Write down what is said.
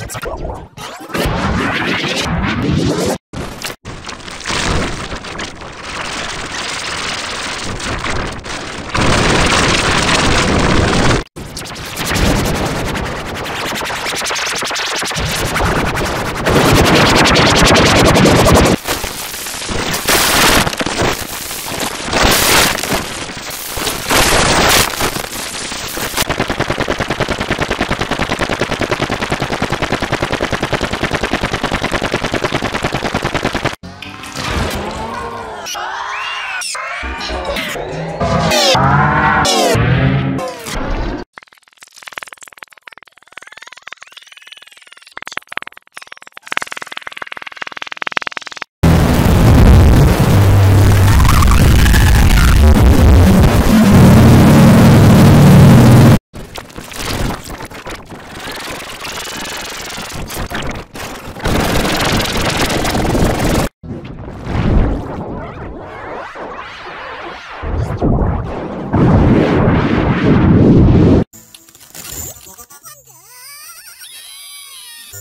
Let's go. Ah!